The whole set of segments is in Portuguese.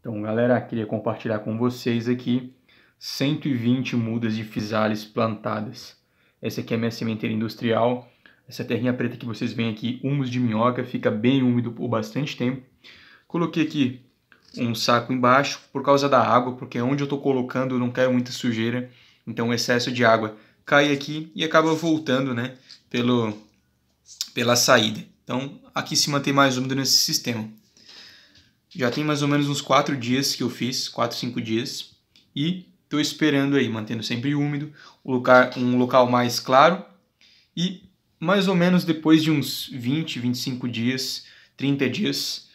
Então, galera, queria compartilhar com vocês aqui 120 mudas de fisales plantadas. Essa aqui é a minha sementeira industrial. Essa terrinha preta que vocês veem aqui, humus de minhoca, fica bem úmido por bastante tempo. Coloquei aqui um saco embaixo por causa da água, porque onde eu estou colocando eu não quero muita sujeira. Então o excesso de água cai aqui e acaba voltando né, pelo, pela saída. Então aqui se mantém mais úmido nesse sistema. Já tem mais ou menos uns 4 dias que eu fiz, 4, 5 dias. E estou esperando aí, mantendo sempre úmido, um local, um local mais claro. E mais ou menos depois de uns 20, 25 dias, 30 dias,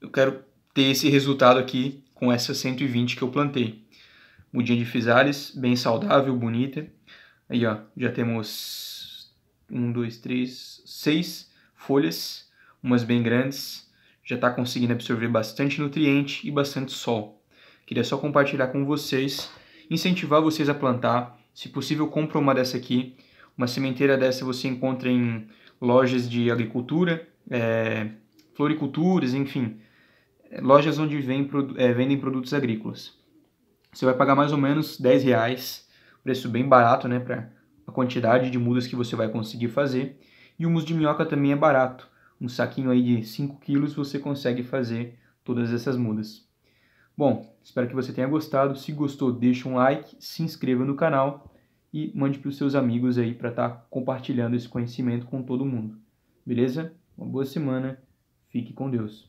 eu quero ter esse resultado aqui com essa 120 que eu plantei. Mudinha de fisales, bem saudável, bonita. Aí, ó, já temos um, dois, três, seis folhas, umas bem grandes. Já está conseguindo absorver bastante nutriente e bastante sol. Queria só compartilhar com vocês, incentivar vocês a plantar. Se possível, compra uma dessa aqui. Uma sementeira dessa você encontra em lojas de agricultura, é, floriculturas, enfim, lojas onde vem, é, vendem produtos agrícolas. Você vai pagar mais ou menos 10 reais, preço bem barato, né, para a quantidade de mudas que você vai conseguir fazer. E o mus de minhoca também é barato. Um saquinho aí de 5 quilos você consegue fazer todas essas mudas. Bom, espero que você tenha gostado. Se gostou, deixa um like, se inscreva no canal e mande para os seus amigos aí para estar tá compartilhando esse conhecimento com todo mundo. Beleza? Uma boa semana. Fique com Deus.